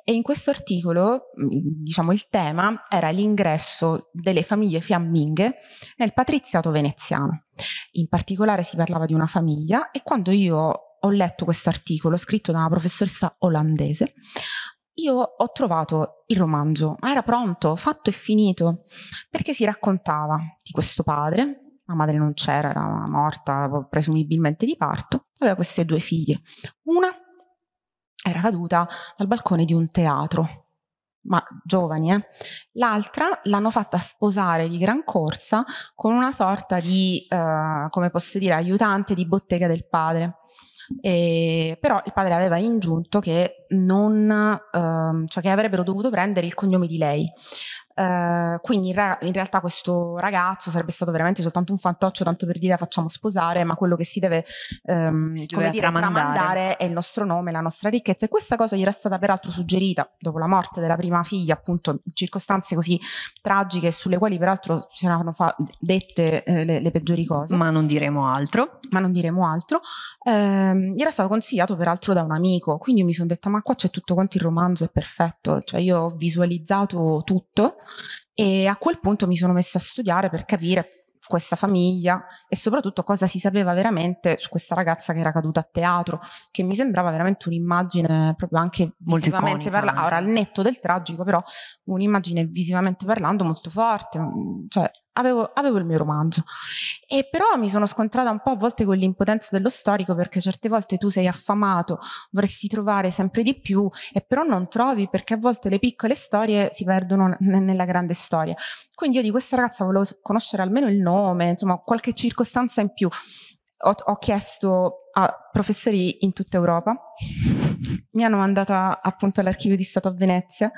Speaker 2: e in questo articolo mh, diciamo il tema era l'ingresso delle famiglie fiamminghe nel patriziato veneziano. In particolare si parlava di una famiglia e quando io ho letto questo articolo scritto da una professoressa olandese io ho trovato il romanzo, ma era pronto, fatto e finito, perché si raccontava di questo padre, la madre non c'era, era morta presumibilmente di parto, aveva queste due figlie. Una era caduta dal balcone di un teatro, ma giovani, eh? L'altra l'hanno fatta sposare di gran corsa con una sorta di, eh, come posso dire, aiutante di bottega del padre. E, però il padre aveva ingiunto che, non, ehm, cioè che avrebbero dovuto prendere il cognome di lei. Eh, quindi in, ra- in realtà questo ragazzo sarebbe stato veramente soltanto un fantoccio, tanto per dire facciamo sposare, ma quello che si deve, ehm,
Speaker 1: Si
Speaker 2: come dire,
Speaker 1: tramandare.
Speaker 2: tramandare è il nostro nome, la nostra ricchezza. E questa cosa gli era stata peraltro suggerita dopo la morte della prima figlia, appunto in circostanze così tragiche sulle quali peraltro si erano fa- dette eh, le, le peggiori cose
Speaker 1: Ma non diremo altro.
Speaker 2: ma non diremo altro, ehm, gli era stato consigliato peraltro da un amico, quindi io mi sono detta ma qua c'è tutto quanto il romanzo, è perfetto, cioè io ho visualizzato tutto e a quel punto mi sono messa a studiare per capire questa famiglia e soprattutto cosa si sapeva veramente su questa ragazza che era caduta a teatro, che mi sembrava veramente un'immagine proprio anche
Speaker 1: Molto
Speaker 2: visivamente parlando,
Speaker 1: anche.
Speaker 2: ora al netto del tragico però un'immagine visivamente parlando molto forte, mm, cioè avevo, avevo il mio romanzo. E però mi sono scontrata un po' a volte con l'impotenza dello storico perché certe volte tu sei affamato, vorresti trovare sempre di più e però non trovi perché a volte le piccole storie si perdono n- nella grande storia. Quindi io di questa ragazza volevo conoscere almeno il nome, insomma qualche circostanza in più. Ho, ho chiesto a professori in tutta Europa, mi hanno mandata appunto all'archivio di Stato a Venezia,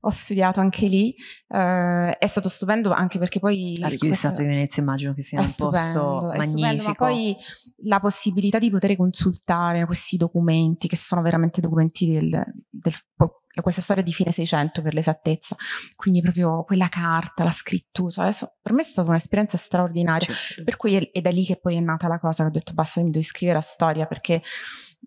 Speaker 2: ho studiato anche lì, eh, è stato stupendo anche perché poi...
Speaker 1: L'archivio di Stato di Venezia immagino che sia un
Speaker 2: stupendo,
Speaker 1: posto
Speaker 2: è stupendo,
Speaker 1: magnifico.
Speaker 2: ma poi la possibilità di poter consultare questi documenti, che sono veramente documenti del, del questa storia di fine 600 per l'esattezza, quindi proprio quella carta, la scrittura, adesso, per me è stata un'esperienza straordinaria, certo. per cui è, è, da lì che poi è nata la cosa ho detto basta mi devo iscrivere a storia perché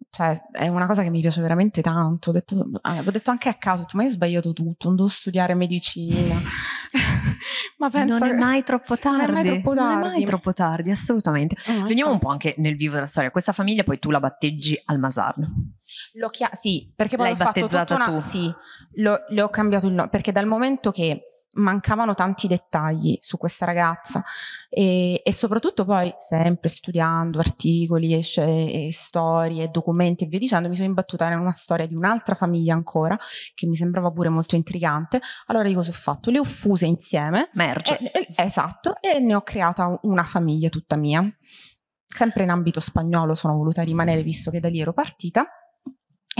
Speaker 2: cioè, è una cosa che mi piace veramente tanto. Ho detto, eh, ho detto anche a caso, ma io ho sbagliato tutto, non devo studiare medicina.
Speaker 1: ma penso non è mai troppo tardi. Non è mai troppo tardi. Non è mai troppo tardi, assolutamente. No, Veniamo un po' anche nel vivo della storia. Questa famiglia poi tu la batteggi al Masarno.
Speaker 2: L'ho chia- sì, perché poi
Speaker 1: L'hai
Speaker 2: ho fatto
Speaker 1: battezzata
Speaker 2: una,
Speaker 1: tu.
Speaker 2: Sì, lo, le ho cambiato il nome, perché dal momento che mancavano tanti dettagli su questa ragazza e, e soprattutto poi sempre studiando articoli e, e, storie, documenti e via dicendo mi sono imbattuta in una storia di un'altra famiglia ancora che mi sembrava pure molto intrigante. Allora io cosa ho fatto? le ho fuse insieme.
Speaker 1: Merge.
Speaker 2: E, esatto e ne ho creata una famiglia tutta mia. Sempre in ambito spagnolo sono voluta rimanere visto che da lì ero partita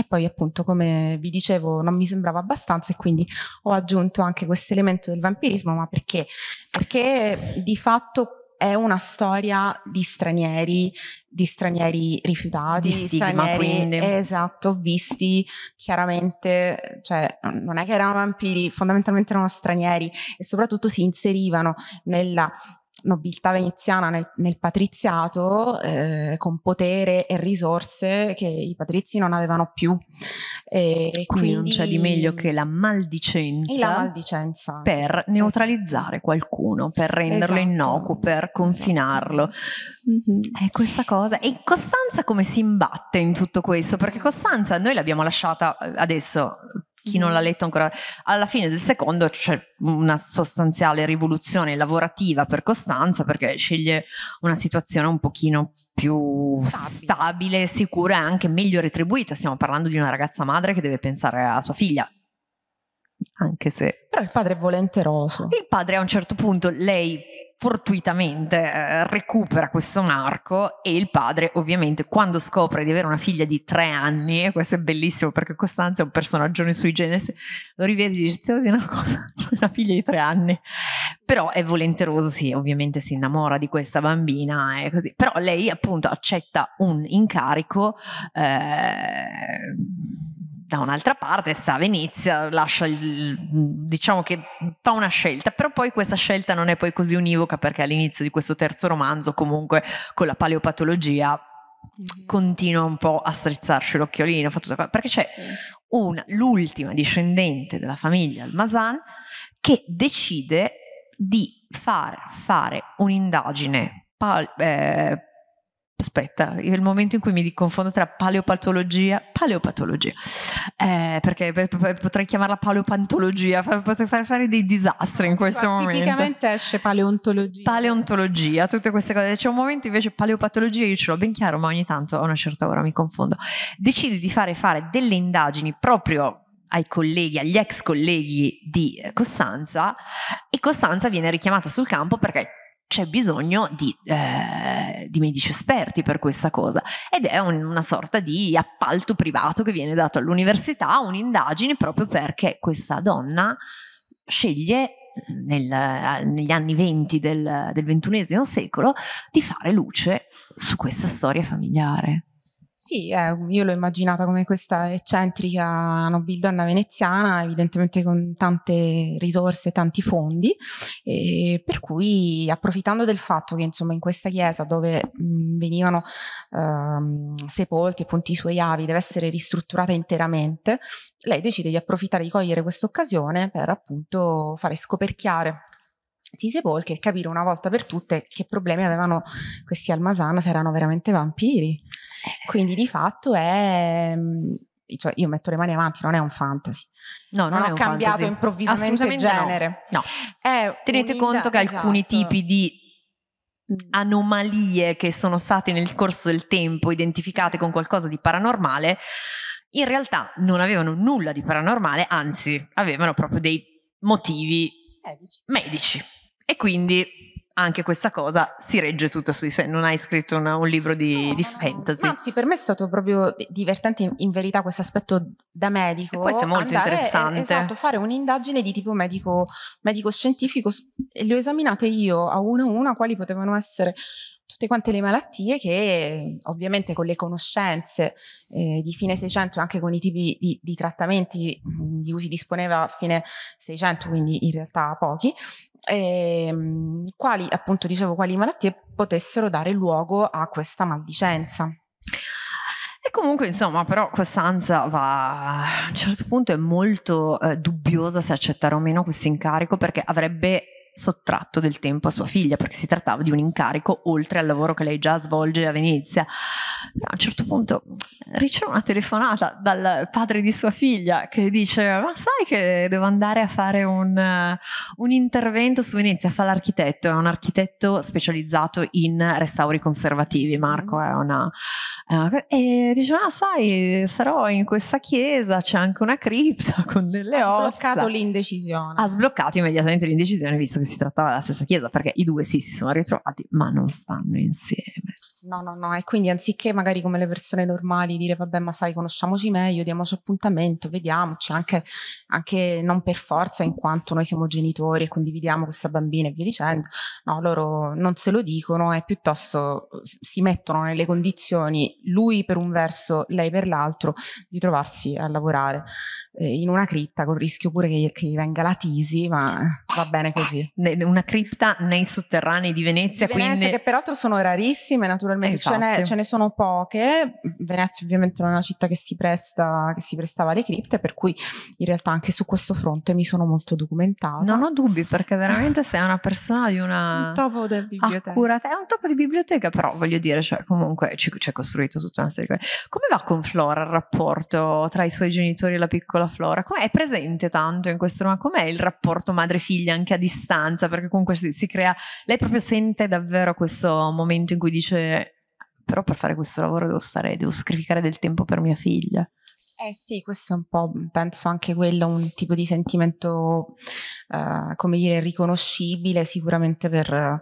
Speaker 2: e poi appunto, come vi dicevo, non mi sembrava abbastanza e quindi ho aggiunto anche questo elemento del vampirismo, ma perché? Perché di fatto è una storia di stranieri, di stranieri rifiutati,
Speaker 1: di stigma,
Speaker 2: stranieri,
Speaker 1: quindi.
Speaker 2: esatto, visti chiaramente, cioè non è che erano vampiri, fondamentalmente erano stranieri e soprattutto si inserivano nella nobiltà veneziana nel, nel patriziato eh, con potere e risorse che i patrizi non avevano più.
Speaker 1: E quindi, quindi non c'è di meglio che la maldicenza,
Speaker 2: la maldicenza
Speaker 1: per neutralizzare esatto. qualcuno, per renderlo esatto. innocuo, per confinarlo. Esatto. Mm-hmm. È questa cosa. E Costanza come si imbatte in tutto questo? Perché Costanza noi l'abbiamo lasciata eh, adesso chi non l'ha mm-hmm. letto ancora, alla fine del secondo c'è una sostanziale rivoluzione lavorativa per Costanza perché sceglie una situazione un pochino più stabile. stabile, sicura e anche meglio retribuita. Stiamo parlando di una ragazza madre che deve pensare a sua figlia. Anche se...
Speaker 2: Però il padre è volenteroso.
Speaker 1: Il padre a un certo punto, lei fortuitamente eh, recupera questo narco e il padre ovviamente quando scopre di avere una figlia di tre anni e questo è bellissimo perché Costanza è un personaggio sui genesi lo rivede e dice una cosa una figlia di tre anni. Però è volenteroso sì ovviamente si innamora di questa bambina e così. Però lei appunto accetta un incarico eh, da un'altra parte sta Venezia, lascia il, diciamo che fa una scelta, però poi questa scelta non è poi così univoca perché all'inizio di questo terzo romanzo comunque con la paleopatologia mm-hmm. continua un po' a strizzarci l'occhiolino, perché c'è sì. una, l'ultima discendente della famiglia Almasan che decide di far fare un'indagine pal- eh, aspetta, è il momento in cui mi confondo tra paleopatologia, paleopatologia, eh, perché per, per, potrei chiamarla paleopantologia, potrei fare, fare dei disastri in questo Ma momento.
Speaker 2: Tipicamente esce paleontologia.
Speaker 1: Paleontologia, tutte queste cose. C'è un momento invece paleopatologia, io ce l'ho ben chiaro, ma ogni tanto a una certa ora mi confondo. Decide di fare fare delle indagini proprio ai colleghi, agli ex colleghi di Costanza e Costanza viene richiamata sul campo perché c'è bisogno di, eh, di, medici esperti per questa cosa ed è un, una sorta di appalto privato che viene dato all'università, un'indagine proprio perché questa donna sceglie nel, negli anni venti del, del XXI secolo di fare luce su questa storia familiare.
Speaker 2: Sì, eh, io l'ho immaginata come questa eccentrica nobildonna veneziana, evidentemente con tante risorse, tanti fondi, e per cui approfittando del fatto che insomma in questa chiesa dove mh, venivano ehm, sepolti appunto i suoi avi deve essere ristrutturata interamente, lei decide di approfittare di cogliere questa occasione per appunto fare scoperchiare questi sepolcri e capire una volta per tutte che problemi avevano questi Almasan se erano veramente vampiri. Eh. Quindi di fatto è mm, cioè io metto le mani avanti, non è un fantasy.
Speaker 1: No, non, non
Speaker 2: ho cambiato
Speaker 1: fantasy.
Speaker 2: improvvisamente genere.
Speaker 1: No. no. Tenete conto che alcuni esatto. tipi di mm. anomalie che sono state nel corso del tempo identificate con qualcosa di paranormale, in realtà non avevano nulla di paranormale, anzi avevano proprio dei motivi medici. medici. E quindi anche questa cosa si regge tutta su di sé. Non hai scritto una, un libro di, no, di fantasy.
Speaker 2: No, anzi, per me è stato proprio divertente in, in verità questo aspetto da medico.
Speaker 1: E questo è molto interessante.
Speaker 2: E, esatto, fare un'indagine di tipo medico, medico scientifico e le ho esaminate io a una a una quali potevano essere tutte quante le malattie che ovviamente con le conoscenze eh, di fine 600 e anche con i tipi di, di trattamenti mh, di cui si disponeva a fine 600, quindi in realtà pochi, ehm, quali appunto dicevo quali malattie potessero dare luogo a questa maldicenza.
Speaker 1: E comunque, insomma, però Costanza va a un certo punto è molto eh, dubbiosa se accettare o meno questo incarico perché avrebbe sottratto del tempo a sua figlia perché si trattava di un incarico oltre al lavoro che lei già svolge a Venezia. Però a un certo punto riceve una telefonata dal padre di sua figlia che dice ma sai che devo andare a fare un, un intervento su Venezia, fa l'architetto, è un architetto specializzato in restauri conservativi, Marco mm. è una... E dice ah sai sarò in questa chiesa, c'è anche una cripta con delle
Speaker 2: ha
Speaker 1: ossa.
Speaker 2: Ha sbloccato l'indecisione.
Speaker 1: Ha sbloccato immediatamente l'indecisione visto che si trattava della stessa chiesa, perché i due sì si sono ritrovati, ma non stanno insieme.
Speaker 2: No, no, no, e quindi anziché magari come le persone normali dire vabbè ma sai conosciamoci meglio, diamoci appuntamento, vediamoci, anche, anche non per forza in quanto noi siamo genitori e condividiamo questa bambina e via dicendo, no, loro non se lo dicono e piuttosto si mettono nelle condizioni, lui per un verso, lei per l'altro, di trovarsi a lavorare eh, in una cripta con il rischio pure che, che gli venga la tisi, ma va bene così.
Speaker 1: Una cripta nei sotterranei di Venezia,
Speaker 2: di Venezia
Speaker 1: quindi...
Speaker 2: che peraltro sono rarissime naturalmente naturalmente ce ne, ce ne, sono poche. Venezia ovviamente è una città che si, presta, che si prestava alle cripte, per cui in realtà anche su questo fronte mi sono molto documentata.
Speaker 1: Non ho dubbi perché veramente sei una persona di una...
Speaker 2: un topo di biblioteca.
Speaker 1: Accurata. È un topo di biblioteca, però voglio dire, cioè, comunque ci, ci è costruito tutta una serie di cose. Come va con Flora il rapporto tra i suoi genitori e la piccola Flora? Com'è? È presente tanto in questo, ma com'è il rapporto madre-figlia anche a distanza? Perché comunque si, si crea, lei proprio sente davvero questo momento in cui dice però per fare questo lavoro devo stare, devo sacrificare del tempo per mia figlia.
Speaker 2: Eh sì, questo è un po', penso anche quello, un tipo di sentimento, uh, come dire, riconoscibile sicuramente per,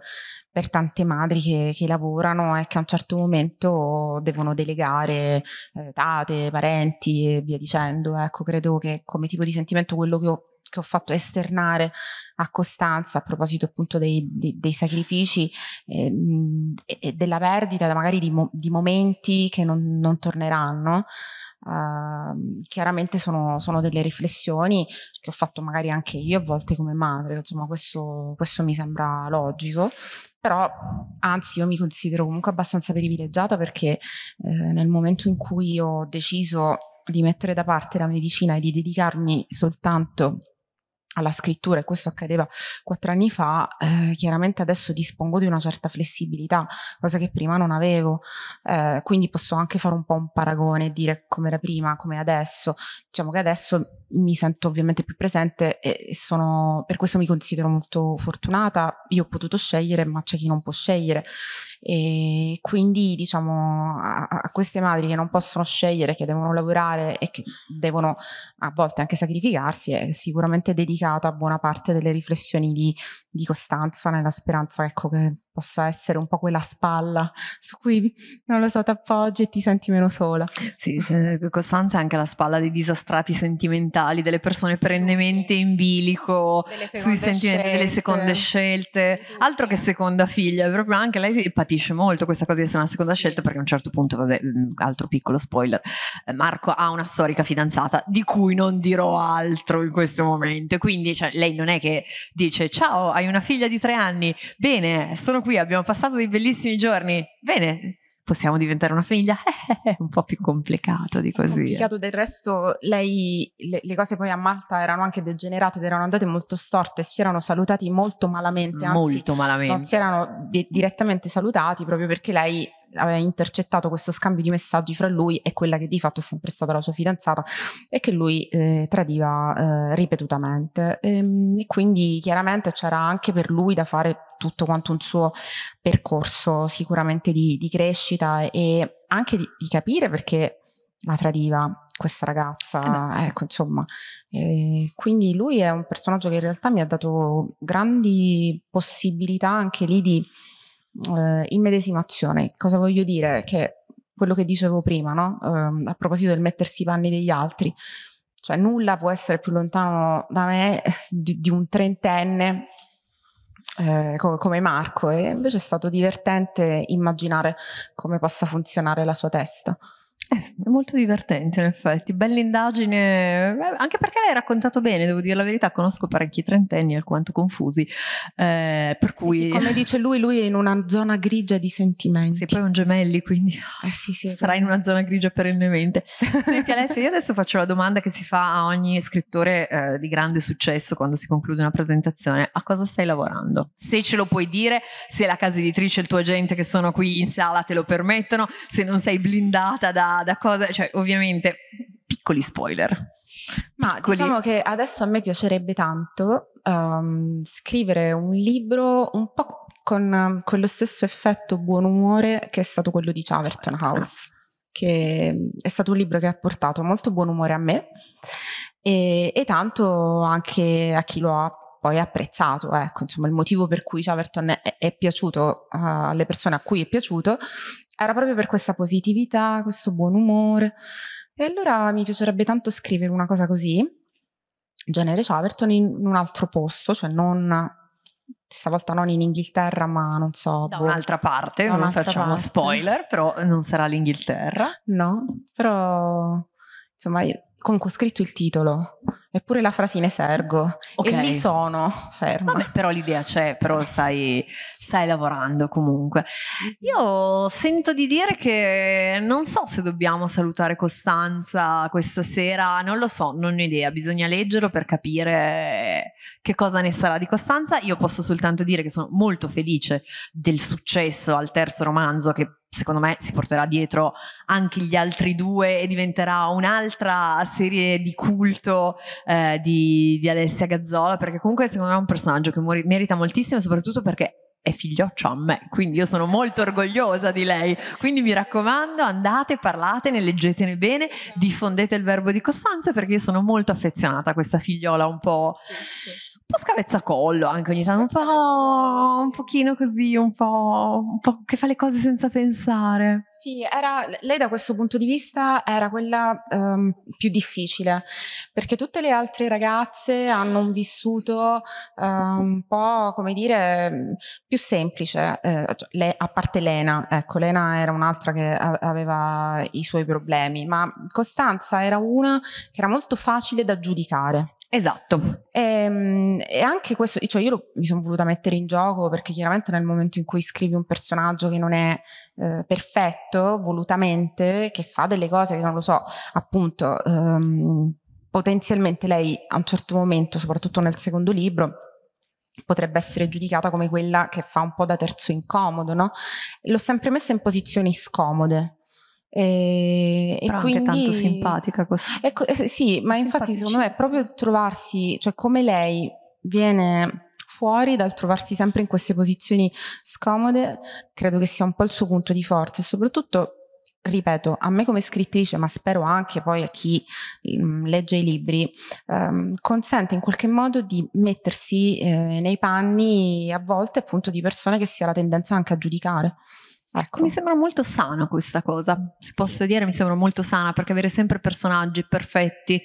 Speaker 2: per tante madri che, che, lavorano e che a un certo momento devono delegare eh, tate, parenti e via dicendo. Ecco, credo che come tipo di sentimento quello che ho che ho fatto esternare a Costanza a proposito appunto dei, dei, dei sacrifici eh, e, della perdita magari di, mo, di momenti che non, non torneranno. Uh, chiaramente sono, sono, delle riflessioni che ho fatto magari anche io a volte come madre, insomma questo, questo mi sembra logico, però anzi io mi considero comunque abbastanza privilegiata perché eh, nel momento in cui ho deciso di mettere da parte la medicina e di dedicarmi soltanto alla scrittura e questo accadeva quattro anni fa, eh, chiaramente adesso dispongo di una certa flessibilità, cosa che prima non avevo, eh, quindi posso anche fare un po' un paragone e dire come era prima, come adesso. Diciamo che adesso mi sento ovviamente più presente e sono, per questo mi considero molto fortunata. Io ho potuto scegliere, ma c'è chi non può scegliere. E quindi diciamo a, a, queste madri che non possono scegliere, che devono lavorare e che devono a volte anche sacrificarsi, è sicuramente dedicata buona parte delle riflessioni di, di Costanza nella speranza ecco, che possa essere un po' quella spalla su cui, non lo so, ti appoggi e ti senti meno sola.
Speaker 1: Sì, Costanza è anche la spalla dei disastrati sentimentali, delle persone perennemente in bilico sui sentimenti scelte. delle seconde scelte, altro che seconda figlia, proprio anche lei patisce molto questa cosa di essere una seconda sì. scelta perché a un certo punto, vabbè, mm, altro piccolo spoiler, eh, Marco ha una storica fidanzata di cui non dirò altro in questo momento, quindi cioè, lei non è che dice ciao, hai una figlia di tre anni, bene, sono qui qui, abbiamo passato dei bellissimi giorni. Bene, possiamo diventare una famiglia? È un po' più complicato di così. È
Speaker 2: complicato del resto, lei, le, le, cose poi a Malta erano anche degenerate ed erano andate molto storte, si erano salutati molto malamente, anzi
Speaker 1: molto malamente.
Speaker 2: non si erano di, direttamente salutati proprio perché lei aveva intercettato questo scambio di messaggi fra lui e quella che di fatto è sempre stata la sua fidanzata e che lui eh, tradiva eh, ripetutamente. E, ehm, e quindi chiaramente c'era anche per lui da fare tutto quanto un suo percorso sicuramente di, di crescita e anche di, di, capire perché la tradiva questa ragazza, eh ecco insomma. E quindi lui è un personaggio che in realtà mi ha dato grandi possibilità anche lì di eh, immedesimazione. Cosa voglio dire? Che quello che dicevo prima, no? eh, a proposito del mettersi i panni degli altri, cioè nulla può essere più lontano da me di, di un trentenne eh, come, come Marco e invece è stato divertente immaginare come possa funzionare la sua testa.
Speaker 1: Eh è molto divertente in effetti, bella indagine, anche perché l'hai raccontato bene, devo dire la verità, conosco parecchi trentenni alquanto confusi, eh, per cui...
Speaker 2: Sì, sì, come dice lui, lui è in una zona grigia di sentimenti.
Speaker 1: Sì, poi è un gemelli, quindi
Speaker 2: eh sì, sì,
Speaker 1: sarà in una zona grigia perennemente. Senti Alessia, io adesso faccio la domanda che si fa a ogni scrittore eh, di grande successo quando si conclude una presentazione, a cosa stai lavorando? Se ce lo puoi dire, se la casa editrice e il tuo agente che sono qui in sala te lo permettono, se non sei blindata da da, cose, cioè ovviamente piccoli spoiler.
Speaker 2: Ma piccoli. diciamo che adesso a me piacerebbe tanto um, scrivere un libro un po' con um, quello stesso effetto buon umore che è stato quello di Chaverton House, che è stato un libro che ha portato molto buon umore a me e, e tanto anche a chi lo ha poi apprezzato, ecco, insomma, il motivo per cui Chaverton è, è piaciuto uh, alle persone a cui è piaciuto era proprio per questa positività, questo buon umore. E allora mi piacerebbe tanto scrivere una cosa così, genere Chaverton, in un altro posto, cioè non stavolta non in Inghilterra, ma non so.
Speaker 1: Da boh, un'altra parte, da non facciamo parte. spoiler, però non sarà l'Inghilterra.
Speaker 2: No, però insomma, comunque ho scritto il titolo, eppure la frasina sergo okay. e lì sono ferma.
Speaker 1: Vabbè, però l'idea c'è, però stai, stai lavorando comunque. Io sento di dire che non so se dobbiamo salutare Costanza questa sera, non lo so, non ho idea, bisogna leggerlo per capire che cosa ne sarà di Costanza. Io posso soltanto dire che sono molto felice del successo al terzo romanzo che secondo me si porterà dietro anche gli altri due e diventerà un'altra serie di culto eh, di, di, Alessia Gazzola perché comunque secondo me è un personaggio che merita moltissimo soprattutto perché è figlioccia a me, quindi io sono molto orgogliosa di lei. Quindi mi raccomando, andate, parlatene, leggetene bene, diffondete il verbo di Costanza perché io sono molto affezionata a questa figliola un po' po' scavezzacollo anche ogni tanto, un po', un pochino così, un po', un po' che fa le cose senza pensare.
Speaker 2: Sì, era, lei da questo punto di vista era quella um, più difficile, perché tutte le altre ragazze hanno un vissuto uh, un po', come dire, più semplice, eh, le, a parte Lena, ecco, Lena era un'altra che aveva i suoi problemi, ma Costanza era una che era molto facile da giudicare.
Speaker 1: Esatto.
Speaker 2: E, ehm, e, anche questo, cioè io lo, mi sono voluta mettere in gioco perché chiaramente nel momento in cui scrivi un personaggio che non è eh, perfetto, volutamente, che fa delle cose che non lo so, appunto, ehm, potenzialmente lei a un certo momento, soprattutto nel secondo libro, potrebbe essere giudicata come quella che fa un po' da terzo incomodo, no? L'ho sempre messa in posizioni scomode
Speaker 1: e, Però e quindi tanto simpatica così.
Speaker 2: Ecco, eh, sì, ma infatti secondo me proprio trovarsi, cioè come lei viene fuori dal trovarsi sempre in queste posizioni scomode, credo che sia un po' il suo punto di forza e soprattutto ripeto, a me come scrittrice, ma spero anche poi a chi mh, mm, legge i libri, ehm, consente in qualche modo di mettersi eh, nei panni a volte appunto di persone che si ha la tendenza anche a giudicare.
Speaker 1: Ecco. Mi sembra molto sana questa cosa, se posso dire, mi sembra molto sana perché avere sempre personaggi perfetti,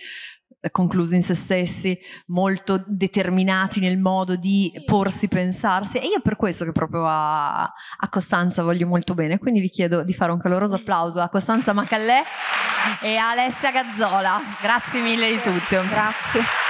Speaker 1: eh, conclusi in se stessi, molto determinati nel modo di sì. porsi, pensarsi. E io per questo che proprio a, a, Costanza voglio molto bene. Quindi vi chiedo di fare un caloroso applauso a Costanza Macallè e a Alessia Gazzola. Grazie mille di tutto.
Speaker 2: Grazie.